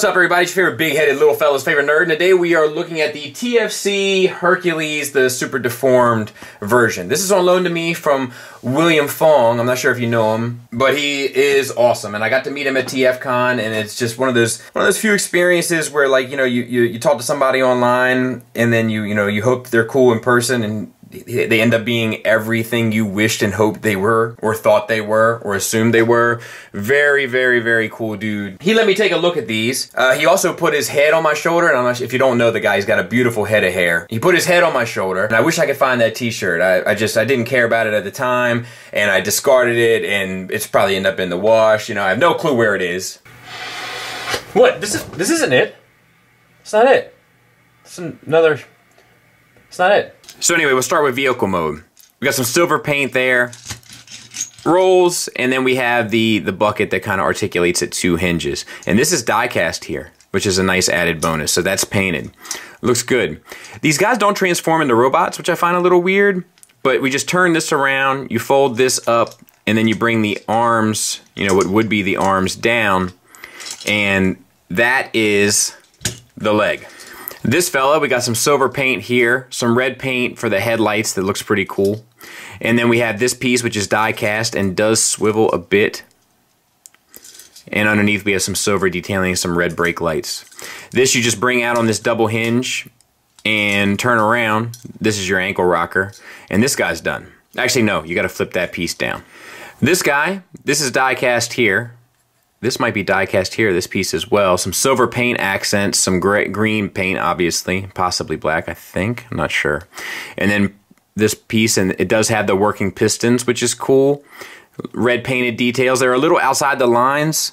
What's up, everybody? It's your favorite big-headed little fella's favorite nerd. And today we are looking at the TFC Hercules, the super deformed version. This is on loan to me from William Fong. I'm not sure if you know him, but he is awesome. And I got to meet him at TFCon, and it's just one of those one of those few experiences where, like, you know, you you, you talk to somebody online, and then you you know you hope they're cool in person, and they end up being everything you wished and hoped they were, or thought they were, or assumed they were. Very, very, very cool dude. He let me take a look at these. Uh, he also put his head on my shoulder, and I'm not, if you don't know the guy, he's got a beautiful head of hair. He put his head on my shoulder, and I wish I could find that T-shirt. I, I just I didn't care about it at the time, and I discarded it, and it's probably end up in the wash. You know, I have no clue where it is. What? This is this isn't it. It's not it. It's another. It's not it. So anyway, we'll start with vehicle mode. We got some silver paint there, rolls, and then we have the, the bucket that kind of articulates at two hinges. And this is die cast here, which is a nice added bonus. So that's painted. Looks good. These guys don't transform into robots, which I find a little weird, but we just turn this around, you fold this up, and then you bring the arms, you know, what would be the arms down, and that is the leg. This fella, we got some silver paint here, some red paint for the headlights that looks pretty cool. And then we have this piece which is die cast and does swivel a bit. And underneath we have some silver detailing some red brake lights. This you just bring out on this double hinge and turn around. This is your ankle rocker. And this guy's done. Actually, no, you got to flip that piece down. This guy, this is die cast here. This might be die cast here, this piece as well. Some silver paint accents, some gray, green paint, obviously, possibly black, I think. I'm not sure. And then this piece, and it does have the working pistons, which is cool. Red painted details. They're a little outside the lines,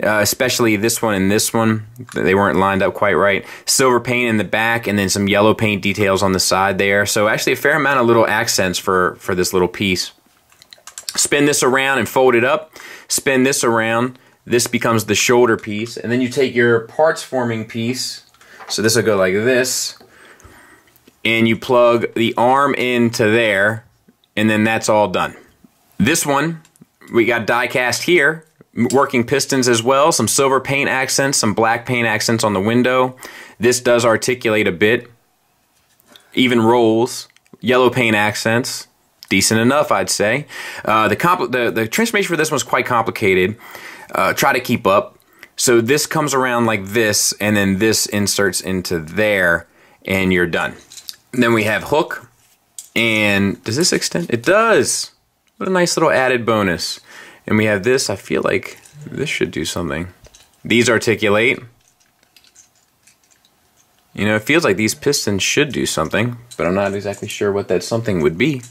uh, especially this one and this one. They weren't lined up quite right. Silver paint in the back, and then some yellow paint details on the side there. So actually a fair amount of little accents for, for this little piece. Spin this around and fold it up. Spin this around this becomes the shoulder piece, and then you take your parts forming piece, so this will go like this, and you plug the arm into there, and then that's all done. This one, we got die cast here, working pistons as well, some silver paint accents, some black paint accents on the window. This does articulate a bit, even rolls, yellow paint accents, decent enough, I'd say. Uh, the, the, the transformation for this one was quite complicated uh, try to keep up. So this comes around like this, and then this inserts into there, and you're done. And then we have hook, and does this extend? It does. What a nice little added bonus. And we have this, I feel like this should do something. These articulate. You know, it feels like these pistons should do something, but I'm not exactly sure what that something would be.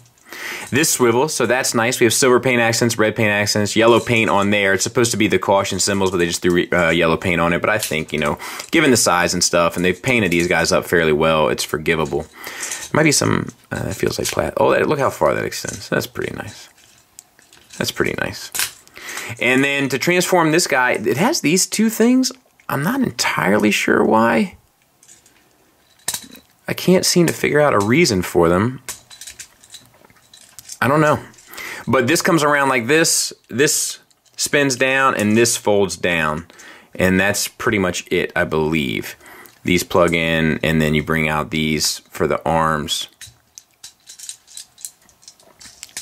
This swivel, so that's nice. We have silver paint accents, red paint accents, yellow paint on there. It's supposed to be the caution symbols, but they just threw uh, yellow paint on it. But I think, you know, given the size and stuff, and they've painted these guys up fairly well, it's forgivable. Might be some, uh, it feels like plat. Oh, look how far that extends. That's pretty nice. That's pretty nice. And then to transform this guy, it has these two things. I'm not entirely sure why. I can't seem to figure out a reason for them. I don't know. But this comes around like this, this spins down, and this folds down. And that's pretty much it, I believe. These plug in, and then you bring out these for the arms.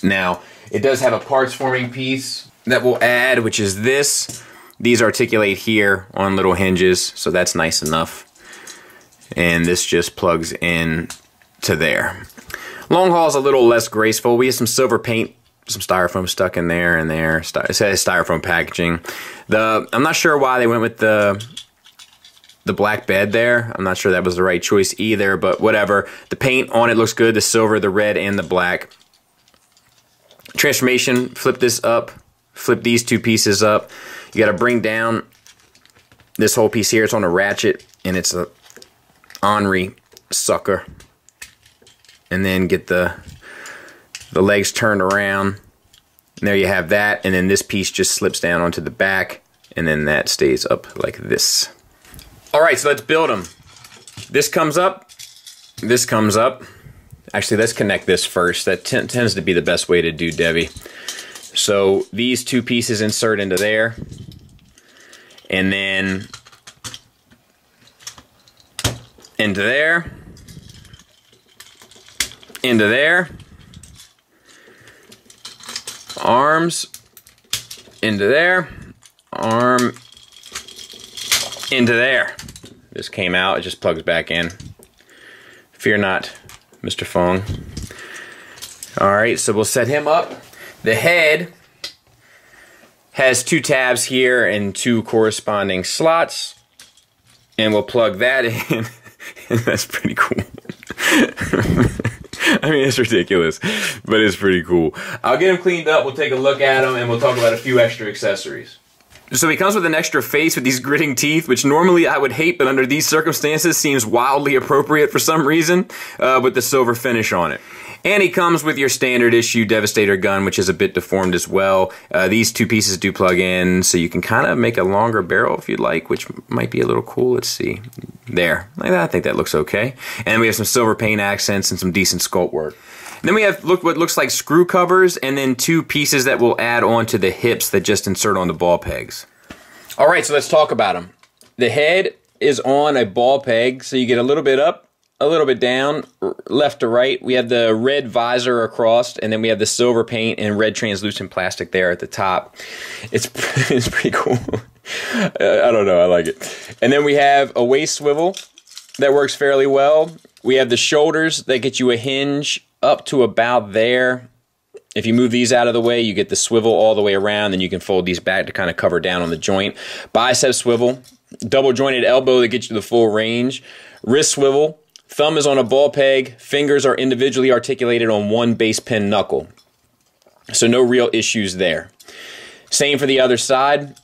Now, it does have a parts forming piece that we'll add, which is this. These articulate here on little hinges, so that's nice enough. And this just plugs in to there. Long haul is a little less graceful. We have some silver paint, some styrofoam stuck in there and there. It says styrofoam packaging. The I'm not sure why they went with the the black bed there. I'm not sure that was the right choice either, but whatever. The paint on it looks good. The silver, the red, and the black. Transformation, flip this up. Flip these two pieces up. You got to bring down this whole piece here. It's on a ratchet, and it's a Henri sucker and then get the the legs turned around. And there you have that, and then this piece just slips down onto the back, and then that stays up like this. All right, so let's build them. This comes up, this comes up. Actually, let's connect this first. That tends to be the best way to do Devy. So these two pieces insert into there, And then into there, into there, arms, into there, arm, into there. This came out, it just plugs back in. Fear not, Mr. Fong. All right, so we'll set him up. The head has two tabs here and two corresponding slots. And we'll plug that in. and that's pretty cool. I mean, it's ridiculous, but it's pretty cool. I'll get him cleaned up. We'll take a look at him and we'll talk about a few extra accessories. So he comes with an extra face with these gritting teeth, which normally I would hate, but under these circumstances seems wildly appropriate for some reason, uh, with the silver finish on it. And he comes with your standard issue Devastator gun, which is a bit deformed as well. Uh, these two pieces do plug in, so you can kind of make a longer barrel if you'd like, which might be a little cool. Let's see. There. I think that looks okay. And we have some silver paint accents and some decent sculpt work. Then we have look what looks like screw covers and then two pieces that will add on to the hips that just insert on the ball pegs. All right, so let's talk about them. The head is on a ball peg, so you get a little bit up, a little bit down, left to right. We have the red visor across, and then we have the silver paint and red translucent plastic there at the top. It's, it's pretty cool. I don't know, I like it. And then we have a waist swivel that works fairly well. We have the shoulders that get you a hinge up to about there. If you move these out of the way, you get the swivel all the way around, then you can fold these back to kind of cover down on the joint. Bicep swivel, double jointed elbow that gets you the full range. Wrist swivel, thumb is on a ball peg, fingers are individually articulated on one base pin knuckle. So no real issues there. Same for the other side,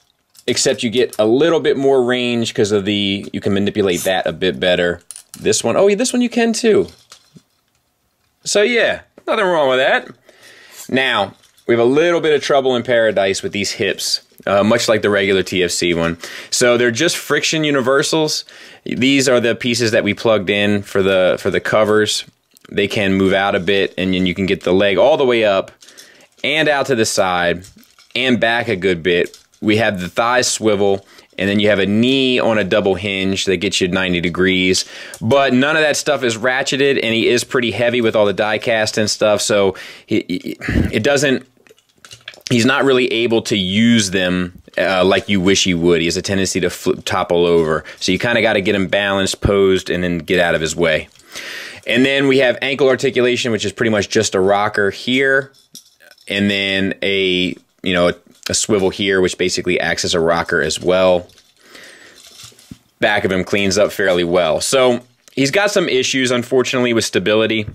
except you get a little bit more range because of the, you can manipulate that a bit better. This one, oh, yeah, this one you can too. So yeah, nothing wrong with that. Now, we have a little bit of trouble in paradise with these hips. Uh, much like the regular TFC one. So they're just friction universals. These are the pieces that we plugged in for the for the covers. They can move out a bit, and then you can get the leg all the way up and out to the side and back a good bit. We have the thigh swivel and then you have a knee on a double hinge that gets you 90 degrees. But none of that stuff is ratcheted, and he is pretty heavy with all the die cast and stuff, so he, it doesn't. He's not really able to use them uh, like you wish he would. He has a tendency to flip, topple over. So you kind of got to get him balanced, posed, and then get out of his way. And then we have ankle articulation, which is pretty much just a rocker here, and then a you know a swivel here, which basically acts as a rocker as well. Back of him cleans up fairly well. So he's got some issues, unfortunately, with stability.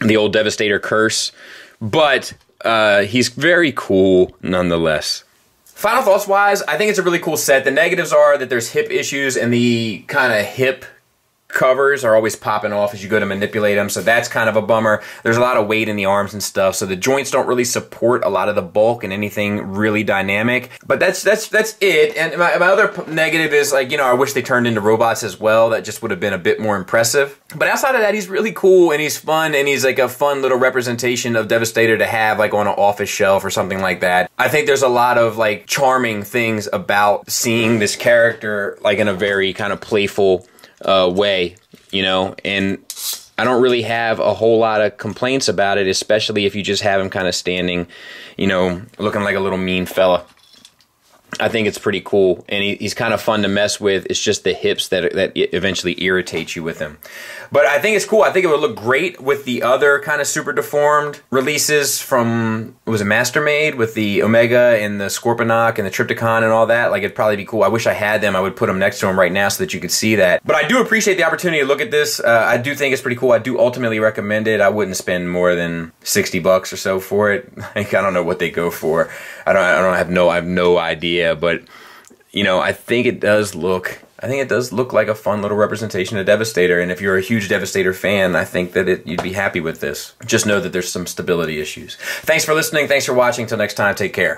The old Devastator curse. But uh, he's very cool nonetheless. Final thoughts wise, I think it's a really cool set. The negatives are that there's hip issues and the kind of hip covers are always popping off as you go to manipulate them, so that's kind of a bummer. There's a lot of weight in the arms and stuff, so the joints don't really support a lot of the bulk and anything really dynamic. But that's that's that's it. And my, my other negative is like you know I wish they turned into robots as well. That just would have been a bit more impressive. But outside of that, he's really cool and he's fun and he's like a fun little representation of Devastator to have like on an office shelf or something like that. I think there's a lot of like charming things about seeing this character like in a very kind of playful uh, way, you know, and I don't really have a whole lot of complaints about it, especially if you just have him kind of standing, you know, looking like a little mean fella. I think it's pretty cool, and he, he's kind of fun to mess with. It's just the hips that that eventually irritate you with him. But I think it's cool. I think it would look great with the other kind of super deformed releases from was it Mastermade with the Omega and the Scorponok and the Trypticon and all that. Like it'd probably be cool. I wish I had them. I would put them next to him right now so that you could see that. But I do appreciate the opportunity to look at this. Uh, I do think it's pretty cool. I do ultimately recommend it. I wouldn't spend more than sixty bucks or so for it. Like I don't know what they go for. I don't. I don't have no. I have no idea. But you know, I think it does look. I think it does look like a fun little representation of Devastator. And if you're a huge Devastator fan, I think that it, you'd be happy with this. Just know that there's some stability issues. Thanks for listening. Thanks for watching. Until next time, take care.